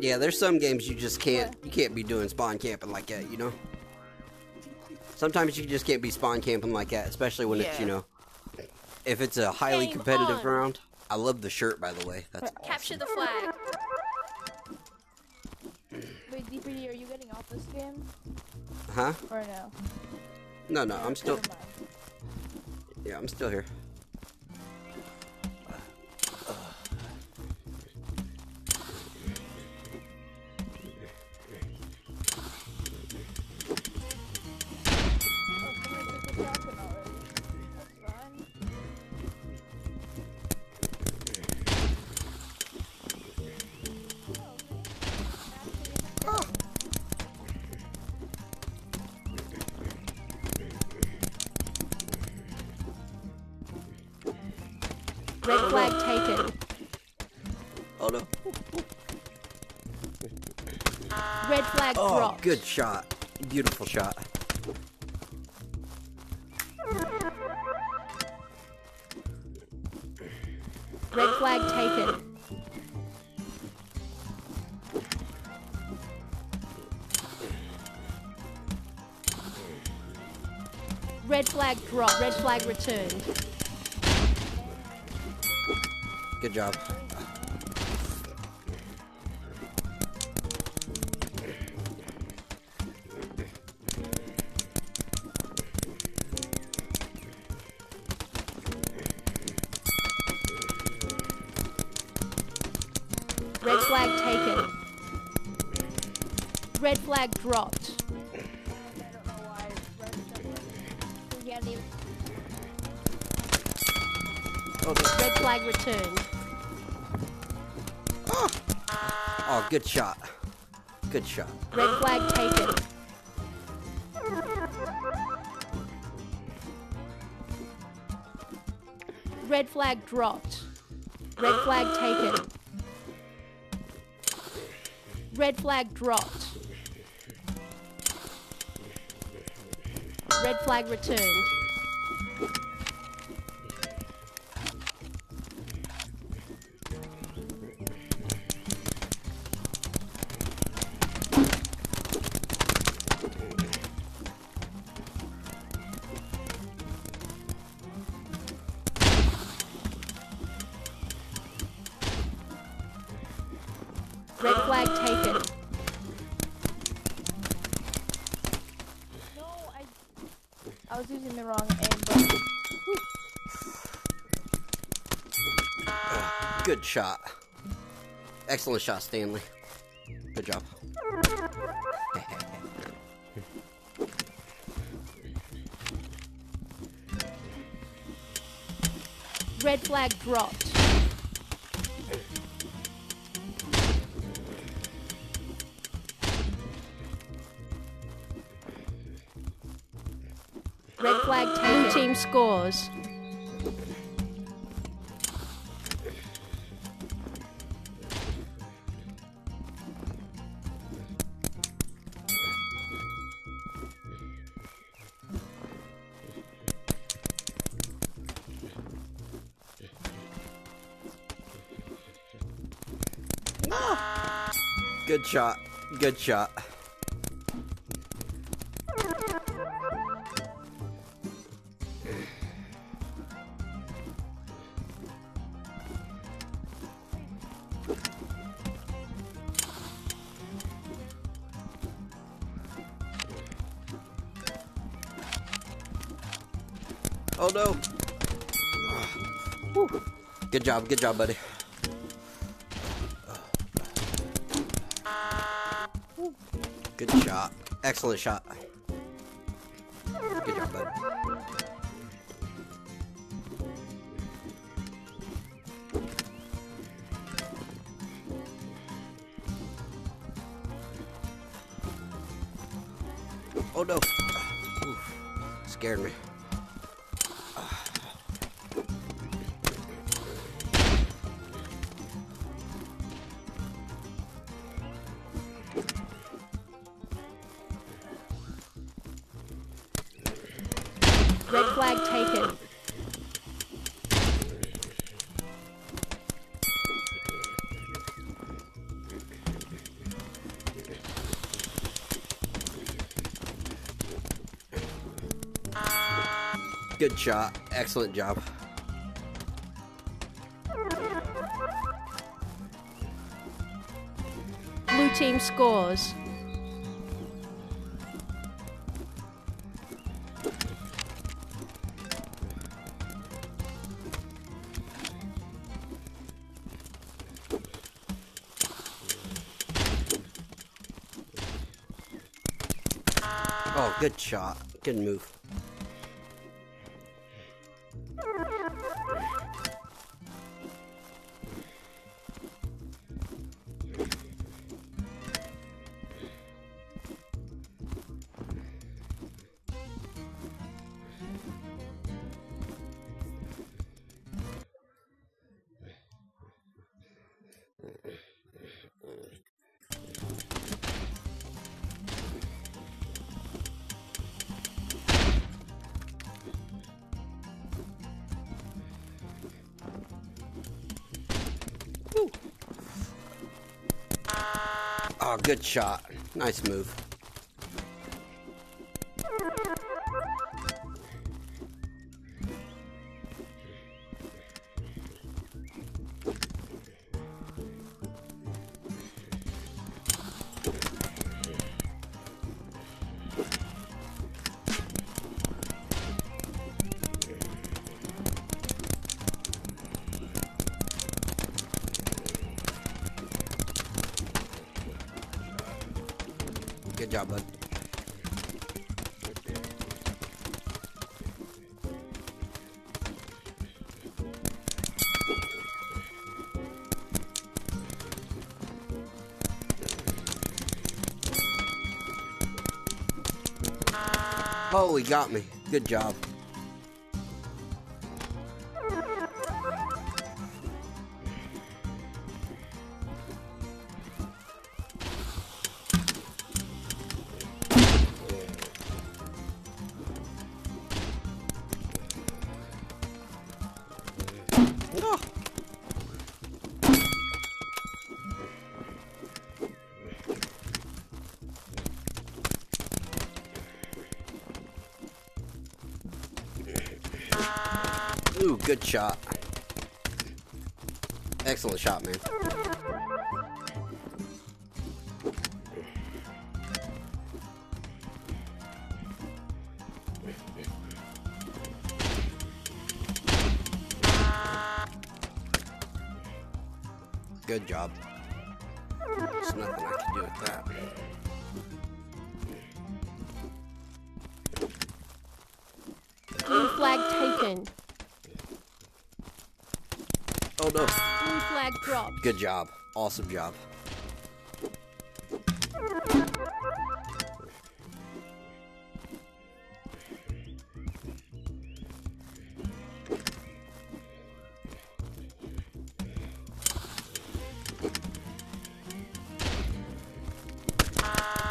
Yeah, there's some games you just can't you can't be doing spawn camping like that, you know? Sometimes you just can't be spawn camping like that, especially when it's, you know, if it's a highly Game competitive on. round. I love the shirt by the way. That's Capture the flag. Wait, DPD, are you getting off this game Huh? or no? No, no, I'm still Yeah, I'm still here. Red flag taken. Oh no. Red flag Oh, dropped. good shot. Beautiful shot. Red flag taken. Red flag dropped. Red flag returned. Good job. Red flag taken. Red flag dropped. I don't know why. Red shotgun. We can't even. Oh. Red flag returned. Oh, good shot. Good shot. Red flag taken. Red flag dropped. Red flag taken. Red flag dropped. Red flag returned. Red flag taken. No, I. I was using the wrong aim button. Good shot. Excellent shot, Stanley. Good job. Red flag dropped. Red flag taken. Blue team scores. Good shot. Good shot. Oh no. Good job, good job, buddy. Good shot. Excellent shot. Good job, bud. Oh no. Oof. Scared me. Good shot. Excellent job. Blue team scores. Oh, good shot. Good move. Oh, good shot. Nice move. Job, bud. Oh, he got me. Good job. Good shot. Excellent shot, man. Good job. There's nothing I can do with that. Blue flag taken. Oh no. Blue flag dropped. Good job. Awesome job.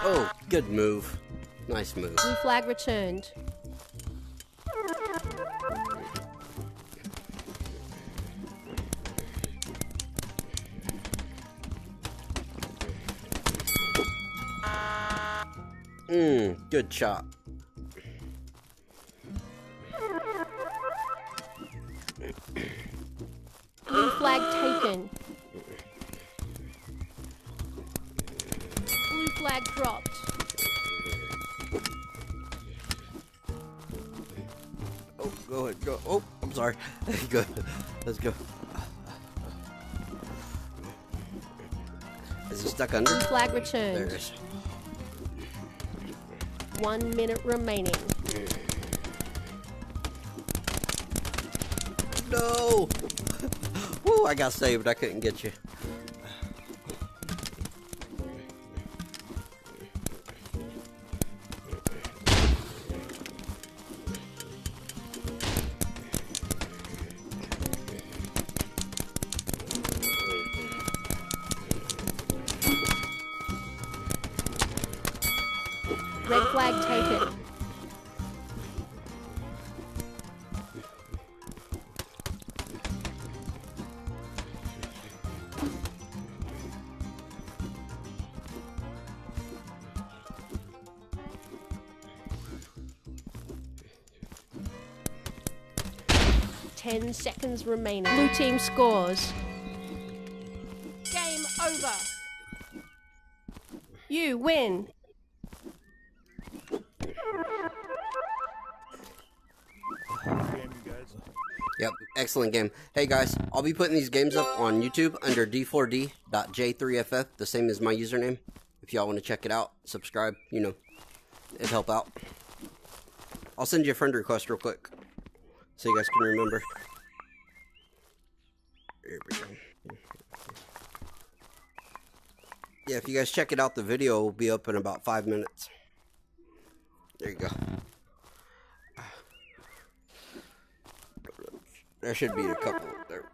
Oh, good move. Nice move. Blue flag returned. Mmm, good shot. Blue flag taken. Blue flag dropped. Oh, go ahead, go. Oh, I'm sorry. go. Let's go. Is it stuck under? Blue flag returned. There it is. One minute remaining. No! Woo, I got saved. I couldn't get you. 10 seconds remaining. Blue team scores. Game over. You win. Game, you guys. Yep, excellent game. Hey guys, I'll be putting these games up on YouTube under d4d.j3ff, the same as my username. If y'all want to check it out, subscribe, you know, it'd help out. I'll send you a friend request real quick, so you guys can remember. Here we go. Yeah, if you guys check it out, the video will be up in about five minutes. There you go. There should be a couple there.